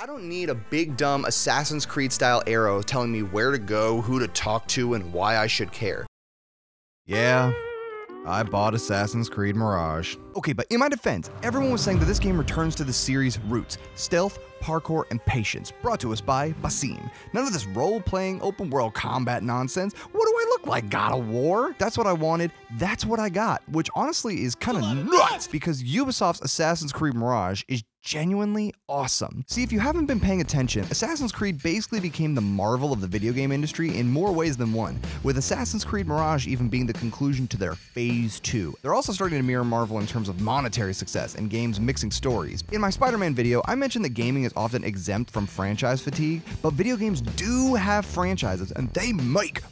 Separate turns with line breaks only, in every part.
I don't need a big dumb Assassin's Creed style arrow telling me where to go, who to talk to, and why I should care.
Yeah, I bought Assassin's Creed Mirage.
Okay, but in my defense, everyone was saying that this game returns to the series' roots stealth, parkour, and patience, brought to us by Basim. None of this role playing, open world combat nonsense. What do I look like? God of War? That's what I wanted. That's what I got, which honestly is kind of nuts because Ubisoft's Assassin's Creed Mirage is genuinely awesome. See, if you haven't been paying attention, Assassin's Creed basically became the marvel of the video game industry in more ways than one, with Assassin's Creed Mirage even being the conclusion to their Phase 2. They're also starting to mirror Marvel in terms of monetary success and games mixing stories. In my Spider Man video, I mentioned that gaming is often exempt from franchise fatigue, but video games do have franchises and they make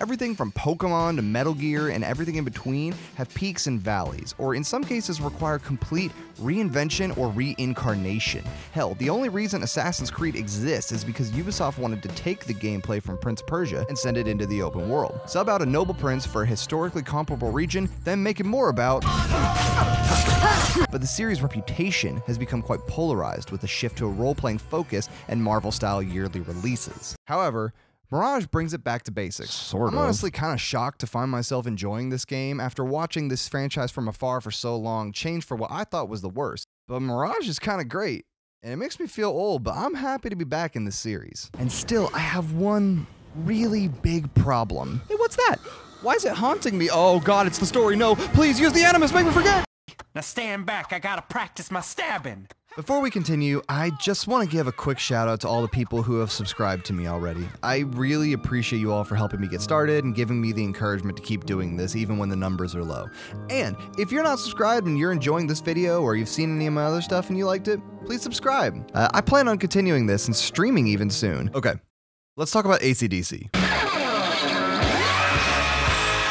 Everything from Pokemon to Metal Gear and everything in between have peaks and valleys, or in some cases require complete reinvention or reincarnation. Hell, the only reason Assassin's Creed exists is because Ubisoft wanted to take the gameplay from Prince Persia and send it into the open world. Sub out a noble prince for a historically comparable region, then make it more about. But the series' reputation has become quite polarized with a shift to a role playing focus and Marvel style yearly releases. However, Mirage brings it back to basics.
Sort
I'm
of.
honestly kind of shocked to find myself enjoying this game after watching this franchise from afar for so long change for what I thought was the worst. But Mirage is kind of great, and it makes me feel old, but I'm happy to be back in this series. And still, I have one really big problem. Hey, what's that? Why is it haunting me? Oh god, it's the story. No, please use the animus, make me forget!
Now stand back, I gotta practice my stabbing.
Before we continue, I just want to give a quick shout out to all the people who have subscribed to me already. I really appreciate you all for helping me get started and giving me the encouragement to keep doing this even when the numbers are low. And if you're not subscribed and you're enjoying this video or you've seen any of my other stuff and you liked it, please subscribe. Uh, I plan on continuing this and streaming even soon. Okay, let's talk about ACDC.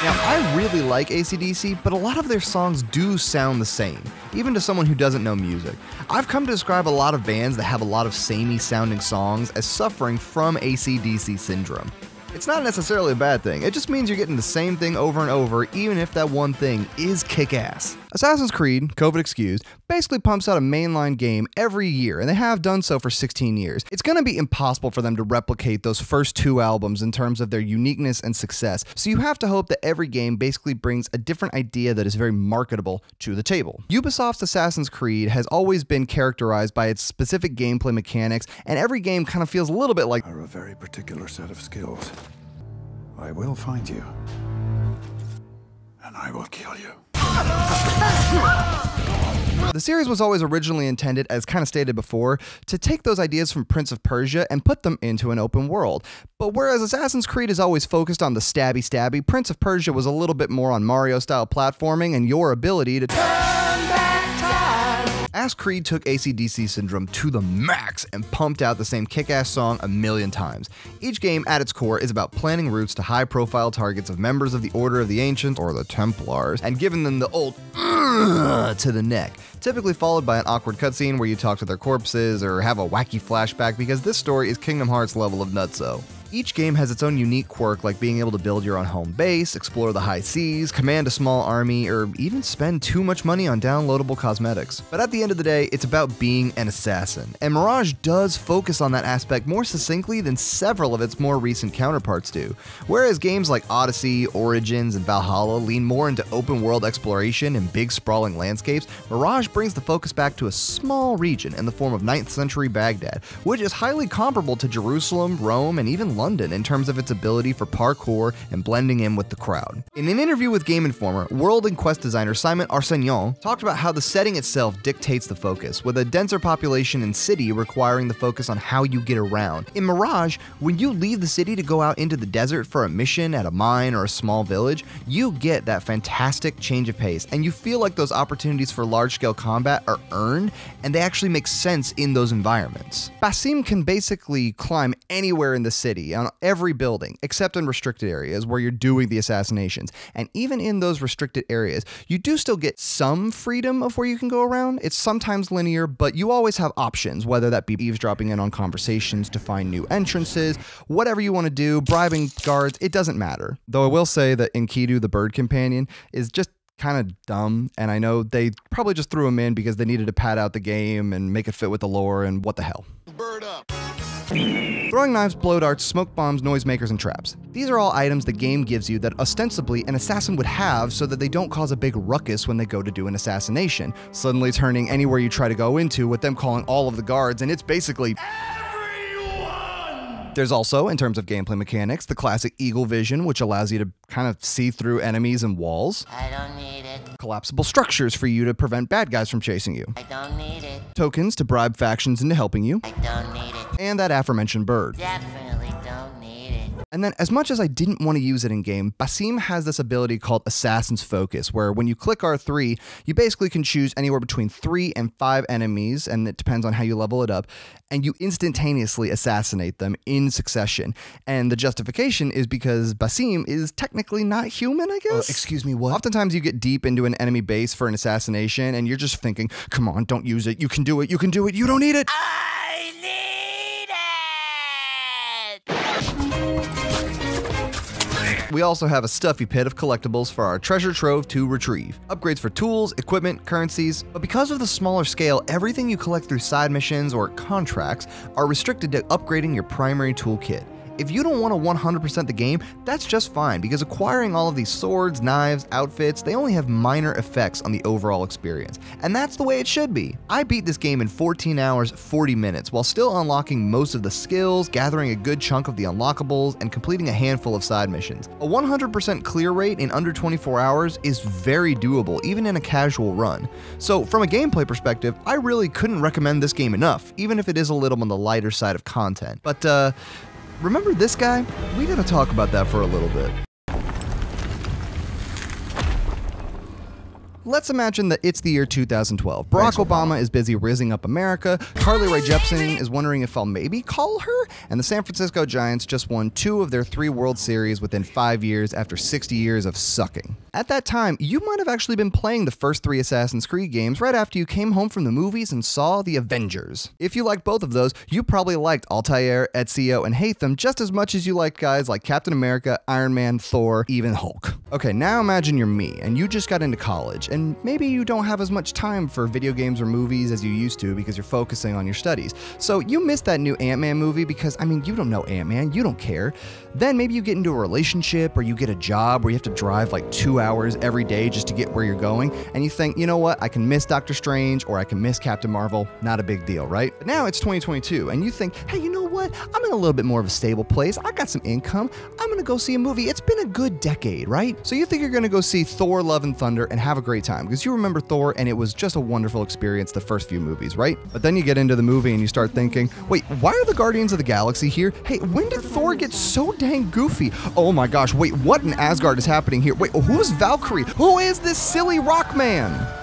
Now, I really like ACDC, but a lot of their songs do sound the same, even to someone who doesn't know music. I've come to describe a lot of bands that have a lot of samey sounding songs as suffering from ACDC syndrome. It's not necessarily a bad thing, it just means you're getting the same thing over and over, even if that one thing is kick ass. Assassin's Creed, COVID excused, basically pumps out a mainline game every year, and they have done so for 16 years. It's going to be impossible for them to replicate those first two albums in terms of their uniqueness and success, so you have to hope that every game basically brings a different idea that is very marketable to the table. Ubisoft's Assassin's Creed has always been characterized by its specific gameplay mechanics, and every game kind of feels a little bit like
a very particular set of skills. I will find you. And I will kill you.
The series was always originally intended, as kind of stated before, to take those ideas from Prince of Persia and put them into an open world. But whereas Assassin's Creed is always focused on the stabby stabby, Prince of Persia was a little bit more on Mario style platforming and your ability to time. As Creed took ACDC syndrome to the max and pumped out the same kick ass song a million times. Each game at its core is about planning routes to high profile targets of members of the Order of the Ancients or the Templars and giving them the old to the neck typically followed by an awkward cutscene where you talk to their corpses or have a wacky flashback because this story is Kingdom Hearts level of nutso. Each game has its own unique quirk, like being able to build your own home base, explore the high seas, command a small army, or even spend too much money on downloadable cosmetics. But at the end of the day, it's about being an assassin, and Mirage does focus on that aspect more succinctly than several of its more recent counterparts do. Whereas games like Odyssey, Origins, and Valhalla lean more into open world exploration and big sprawling landscapes, Mirage brings the focus back to a small region in the form of 9th century Baghdad, which is highly comparable to Jerusalem, Rome, and even London in terms of its ability for parkour and blending in with the crowd. In an interview with Game Informer, world and quest designer Simon Arsenion talked about how the setting itself dictates the focus, with a denser population and city requiring the focus on how you get around. In Mirage, when you leave the city to go out into the desert for a mission at a mine or a small village, you get that fantastic change of pace, and you feel like those opportunities for large scale combat are earned and they actually make sense in those environments. Basim can basically climb anywhere in the city, on every building, except in restricted areas where you're doing the assassinations. And even in those restricted areas, you do still get some freedom of where you can go around. It's sometimes linear, but you always have options, whether that be eavesdropping in on conversations to find new entrances, whatever you want to do, bribing guards, it doesn't matter. Though I will say that Enkidu, the bird companion, is just kind of dumb. And I know they probably just threw him in because they needed to pad out the game and make it fit with the lore and what the hell. Throwing knives, blow darts, smoke bombs, noisemakers, and traps. These are all items the game gives you that ostensibly an assassin would have so that they don't cause a big ruckus when they go to do an assassination, suddenly turning anywhere you try to go into with them calling all of the guards, and it's basically there's also, in terms of gameplay mechanics, the classic Eagle Vision, which allows you to kind of see through enemies and walls.
I don't need it.
Collapsible structures for you to prevent bad guys from chasing you.
I don't need it.
Tokens to bribe factions into helping you.
I don't need it.
And that aforementioned bird.
Definitely don't need it.
And then, as much as I didn't want to use it in game, Basim has this ability called Assassin's Focus, where when you click R3, you basically can choose anywhere between three and five enemies, and it depends on how you level it up, and you instantaneously assassinate them in succession. And the justification is because Basim is technically not human, I uh, guess. excuse me, what? Oftentimes, you get deep into an enemy base for an assassination, and you're just thinking, come on, don't use it. You can do it. You can do it. You don't need it.
I
We also have a stuffy pit of collectibles for our treasure trove to retrieve. Upgrades for tools, equipment, currencies, but because of the smaller scale, everything you collect through side missions or contracts are restricted to upgrading your primary toolkit. If you don't want to 100% the game, that's just fine because acquiring all of these swords, knives, outfits, they only have minor effects on the overall experience. And that's the way it should be. I beat this game in 14 hours, 40 minutes, while still unlocking most of the skills, gathering a good chunk of the unlockables, and completing a handful of side missions. A 100% clear rate in under 24 hours is very doable, even in a casual run. So, from a gameplay perspective, I really couldn't recommend this game enough, even if it is a little on the lighter side of content. But, uh, remember this guy? We gotta talk about that for a little bit. Let's imagine that it's the year 2012. Barack Obama is busy rizzing up America. Carly Rae Jepsen is wondering if I'll maybe call her. And the San Francisco Giants just won two of their three World Series within five years after 60 years of sucking. At that time, you might have actually been playing the first three Assassin's Creed games right after you came home from the movies and saw The Avengers. If you liked both of those, you probably liked Altair, Ezio, and Haytham just as much as you liked guys like Captain America, Iron Man, Thor, even Hulk. Okay, now imagine you're me and you just got into college, and maybe you don't have as much time for video games or movies as you used to because you're focusing on your studies. So you missed that new Ant Man movie because, I mean, you don't know Ant Man, you don't care. Then maybe you get into a relationship or you get a job where you have to drive like two hours every day just to get where you're going, and you think, you know what, I can miss Doctor Strange or I can miss Captain Marvel, not a big deal, right? But now it's 2022, and you think, hey, you know what, I'm in a little bit more of a stable place, I got some income, Gonna go see a movie. It's been a good decade, right? So you think you're gonna go see Thor Love and Thunder and have a great time because you remember Thor and it was just a wonderful experience the first few movies, right? But then you get into the movie and you start thinking, wait, why are the Guardians of the Galaxy here? Hey, when did Thor get so dang goofy? Oh my gosh, wait, what in Asgard is happening here? Wait, who's Valkyrie? Who is this silly rock man?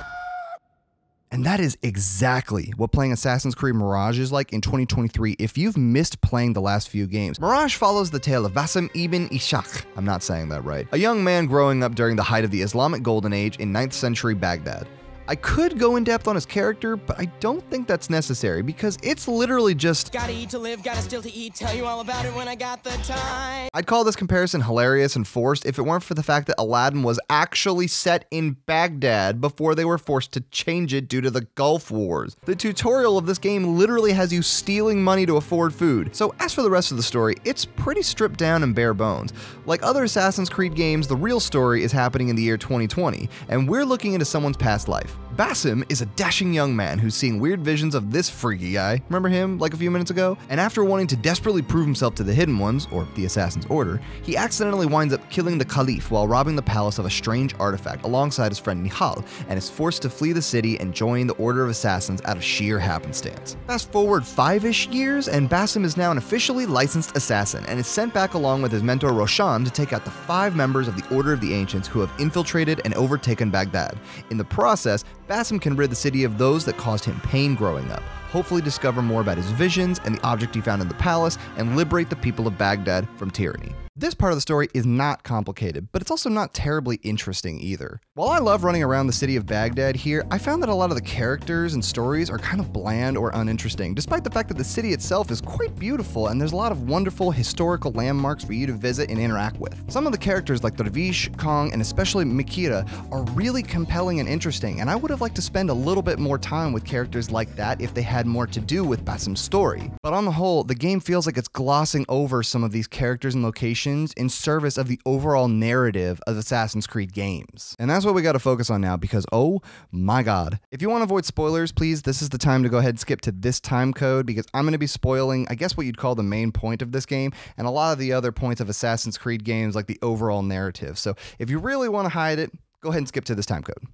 And that is exactly what playing Assassin's Creed Mirage is like in 2023 if you've missed playing the last few games. Mirage follows the tale of Basim ibn Ishaq. I'm not saying that right. A young man growing up during the height of the Islamic Golden Age in 9th century Baghdad. I could go in depth on his character, but I don't think that's necessary because it's literally just.
Gotta eat to live, gotta still to eat. Tell you all about it when I got the time.
I'd call this comparison hilarious and forced if it weren't for the fact that Aladdin was actually set in Baghdad before they were forced to change it due to the Gulf Wars. The tutorial of this game literally has you stealing money to afford food. So, as for the rest of the story, it's pretty stripped down and bare bones. Like other Assassin's Creed games, the real story is happening in the year 2020, and we're looking into someone's past life. Basim is a dashing young man who's seeing weird visions of this freaky guy. Remember him like a few minutes ago? And after wanting to desperately prove himself to the Hidden Ones, or the Assassin's Order, he accidentally winds up killing the Caliph while robbing the palace of a strange artifact alongside his friend Nehal, and is forced to flee the city and join the Order of Assassins out of sheer happenstance. Fast forward five ish years, and Basim is now an officially licensed assassin and is sent back along with his mentor Roshan to take out the five members of the Order of the Ancients who have infiltrated and overtaken Baghdad. In the process, Basim can rid the city of those that caused him pain growing up, hopefully discover more about his visions and the object he found in the palace, and liberate the people of Baghdad from tyranny. This part of the story is not complicated, but it's also not terribly interesting either. While I love running around the city of Baghdad here, I found that a lot of the characters and stories are kind of bland or uninteresting, despite the fact that the city itself is quite beautiful and there's a lot of wonderful historical landmarks for you to visit and interact with. Some of the characters like Dervish, Kong, and especially Mikira are really compelling and interesting, and I would have liked to spend a little bit more time with characters like that if they had more to do with Basim's story. But on the whole, the game feels like it's glossing over some of these characters and locations in service of the overall narrative of Assassin's Creed games. And that's what we got to focus on now because oh my god. If you want to avoid spoilers, please, this is the time to go ahead and skip to this time code because I'm going to be spoiling, I guess, what you'd call the main point of this game and a lot of the other points of Assassin's Creed games, like the overall narrative. So if you really want to hide it, go ahead and skip to this time code.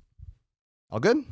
All good?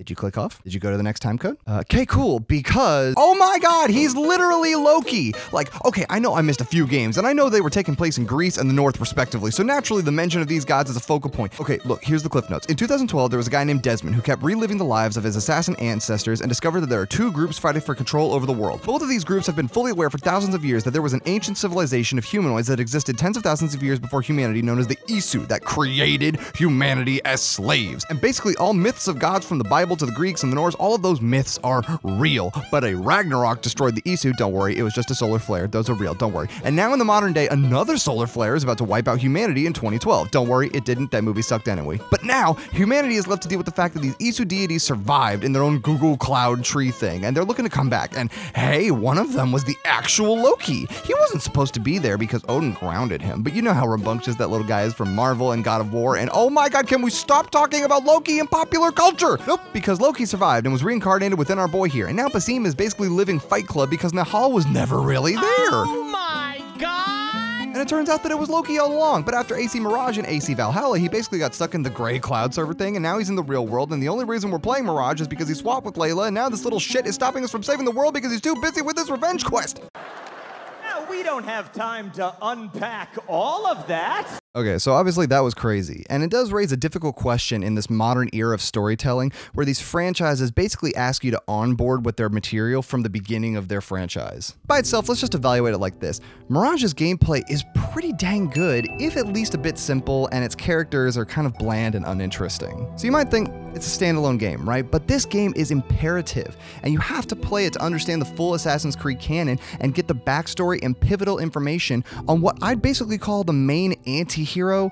Did you click off? Did you go to the next time code? Uh, Okay, cool. Because oh my God, he's literally Loki. Like, okay, I know I missed a few games, and I know they were taking place in Greece and the North, respectively. So naturally, the mention of these gods is a focal point. Okay, look, here's the cliff notes. In 2012, there was a guy named Desmond who kept reliving the lives of his assassin ancestors and discovered that there are two groups fighting for control over the world. Both of these groups have been fully aware for thousands of years that there was an ancient civilization of humanoids that existed tens of thousands of years before humanity, known as the Isu, that created humanity as slaves. And basically, all myths of gods from the Bible to the Greeks and the Norse, all of those myths are real. But a Ragnarok destroyed the Isu. Don't worry, it was just a solar flare. Those are real. Don't worry. And now in the modern day, another solar flare is about to wipe out humanity in 2012. Don't worry, it didn't. That movie sucked anyway. But now humanity is left to deal with the fact that these Isu deities survived in their own Google Cloud tree thing, and they're looking to come back. And hey, one of them was the actual Loki. He wasn't supposed to be there because Odin grounded him. But you know how rambunctious that little guy is from Marvel and God of War. And oh my God, can we stop talking about Loki in popular culture? Nope, because Loki survived and was reincarnated within our boy here. And now Basim is basically living Fight Club because Nehal was never really there.
Oh my god!
And it turns out that it was Loki all along. But after AC Mirage and AC Valhalla, he basically got stuck in the gray cloud server thing, and now he's in the real world. And the only reason we're playing Mirage is because he swapped with Layla, and now this little shit is stopping us from saving the world because he's too busy with his revenge quest.
Now, we don't have time to unpack all of that.
Okay, so obviously that was crazy. And it does raise a difficult question in this modern era of storytelling where these franchises basically ask you to onboard with their material from the beginning of their franchise. By itself, let's just evaluate it like this Mirage's gameplay is pretty dang good, if at least a bit simple, and its characters are kind of bland and uninteresting. So you might think it's a standalone game, right? But this game is imperative, and you have to play it to understand the full Assassin's Creed canon and get the backstory and pivotal information on what I'd basically call the main anti hero.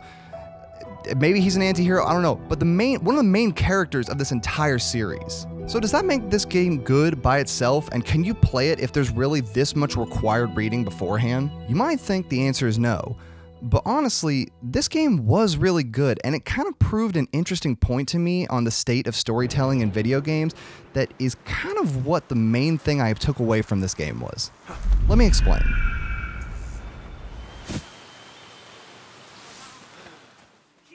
Maybe he's an anti-hero, I don't know, but the main one of the main characters of this entire series. So does that make this game good by itself and can you play it if there's really this much required reading beforehand? You might think the answer is no. But honestly, this game was really good, and it kind of proved an interesting point to me on the state of storytelling in video games that is kind of what the main thing I took away from this game was. Let me explain.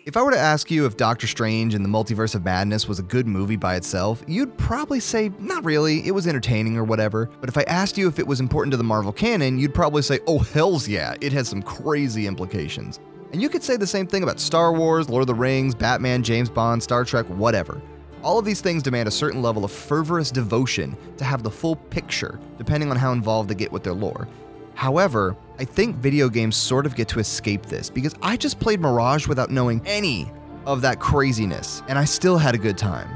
If I were to ask you if Doctor Strange and the Multiverse of Madness was a good movie by itself, you'd probably say, not really, it was entertaining or whatever. But if I asked you if it was important to the Marvel canon, you'd probably say, oh, hells yeah, it has some crazy implications. And you could say the same thing about Star Wars, Lord of the Rings, Batman, James Bond, Star Trek, whatever. All of these things demand a certain level of fervorous devotion to have the full picture, depending on how involved they get with their lore. However, I think video games sort of get to escape this because I just played Mirage without knowing any of that craziness, and I still had a good time.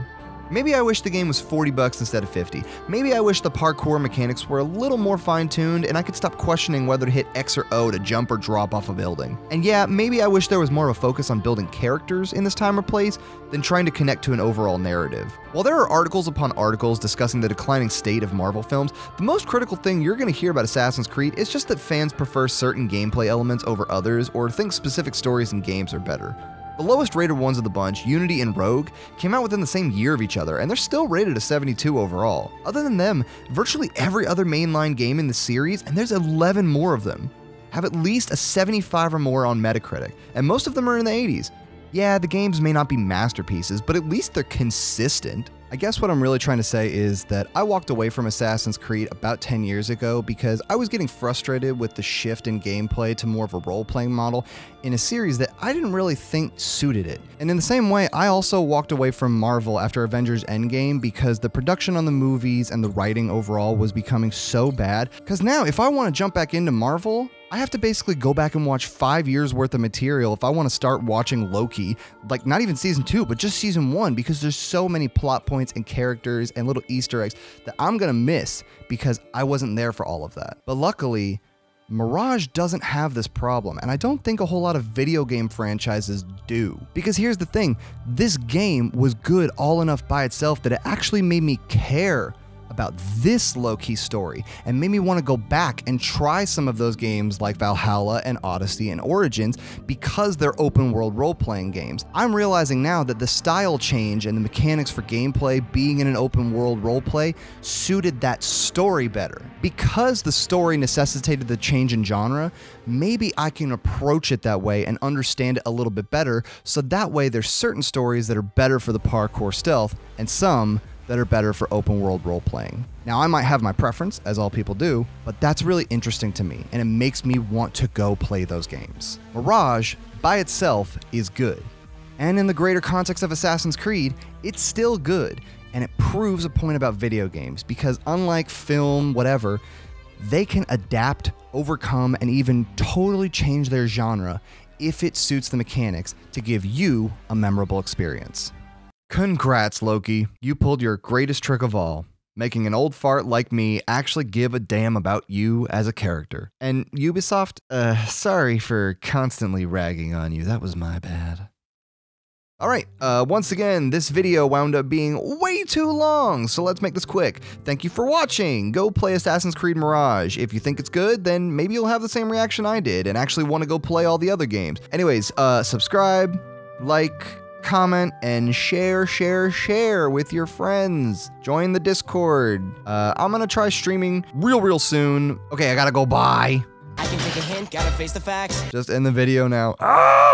Maybe I wish the game was 40 bucks instead of 50. Maybe I wish the parkour mechanics were a little more fine-tuned and I could stop questioning whether to hit X or O to jump or drop off a building. And yeah, maybe I wish there was more of a focus on building characters in this time or place than trying to connect to an overall narrative. While there are articles upon articles discussing the declining state of Marvel films, the most critical thing you're going to hear about Assassin's Creed is just that fans prefer certain gameplay elements over others or think specific stories and games are better. The lowest rated ones of the bunch, Unity and Rogue, came out within the same year of each other, and they're still rated a 72 overall. Other than them, virtually every other mainline game in the series, and there's 11 more of them, have at least a 75 or more on Metacritic, and most of them are in the 80s. Yeah, the games may not be masterpieces, but at least they're consistent. I guess what I'm really trying to say is that I walked away from Assassin's Creed about 10 years ago because I was getting frustrated with the shift in gameplay to more of a role playing model in a series that I didn't really think suited it. And in the same way, I also walked away from Marvel after Avengers Endgame because the production on the movies and the writing overall was becoming so bad. Because now, if I want to jump back into Marvel, I have to basically go back and watch five years worth of material if I want to start watching Loki. Like, not even season two, but just season one, because there's so many plot points and characters and little Easter eggs that I'm going to miss because I wasn't there for all of that. But luckily, Mirage doesn't have this problem, and I don't think a whole lot of video game franchises do. Because here's the thing this game was good all enough by itself that it actually made me care about this Loki story and made me want to go back and try some of those games like Valhalla and Odyssey and Origins because they're open world role playing games. I'm realizing now that the style change and the mechanics for gameplay being in an open world role play suited that story better. Because the story necessitated the change in genre, maybe I can approach it that way and understand it a little bit better so that way there's certain stories that are better for the parkour stealth and some that are better for open world role playing. Now, I might have my preference, as all people do, but that's really interesting to me, and it makes me want to go play those games. Mirage, by itself, is good. And in the greater context of Assassin's Creed, it's still good, and it proves a point about video games because, unlike film, whatever, they can adapt, overcome, and even totally change their genre if it suits the mechanics to give you a memorable experience. Congrats, Loki. You pulled your greatest trick of all, making an old fart like me actually give a damn about you as a character. And Ubisoft, uh, sorry for constantly ragging on you. That was my bad. All right, uh, once again, this video wound up being way too long, so let's make this quick. Thank you for watching. Go play Assassin's Creed Mirage. If you think it's good, then maybe you'll have the same reaction I did and actually want to go play all the other games. Anyways, uh, subscribe, like, comment, and share, share, share with your friends. Join the Discord. Uh, I'm gonna try streaming real, real soon. Okay, I gotta go. Bye.
I can take a hint, gotta face the facts.
Just end the video now. Ah!